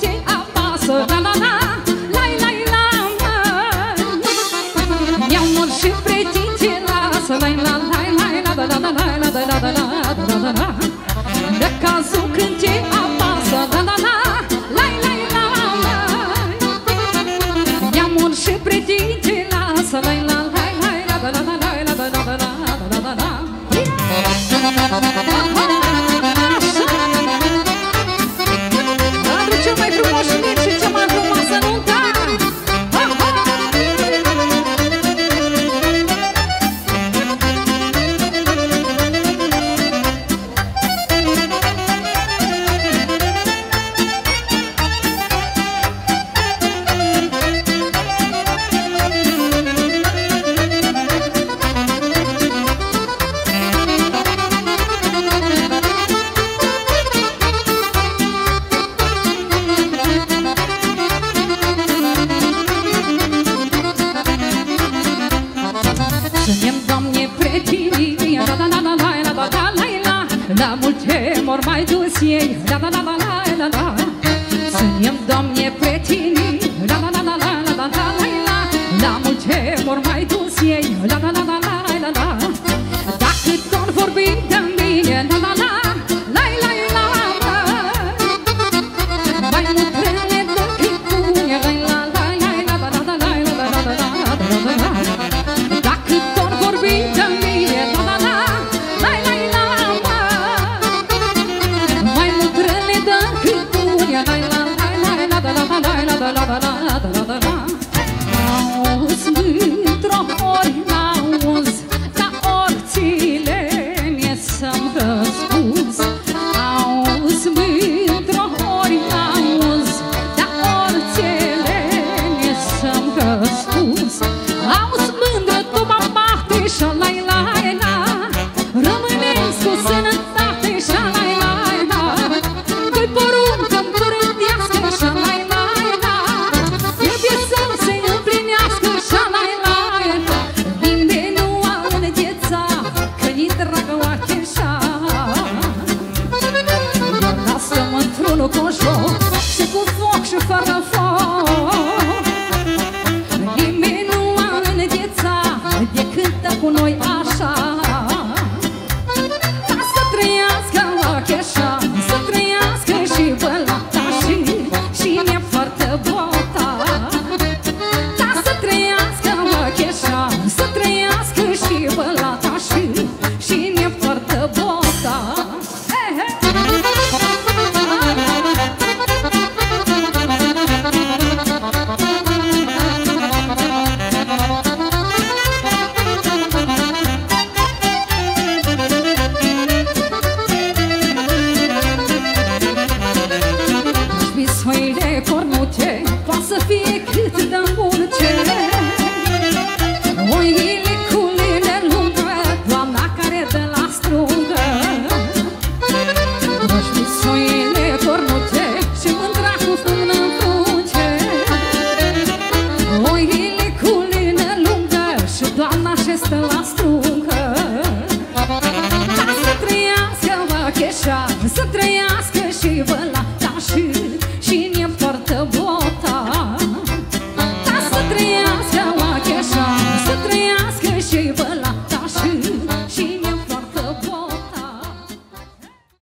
Cię, Ținem, Doamne, pe La la la la la la la la la la La multe mor mai dus ei La la la la la la la Ținem, Doamne, pe La la la la la la la la la la multe mor mai dus ei La le conjoint se confond que je fac un fond Nimeni nu are nedeța de cântă cu noi șoile cornuțe Și mândra cu fână în fuge Oile cu lină lungă Și doamna ce stă la strungă Ca să trăiască vacheșa Să trăiască și văla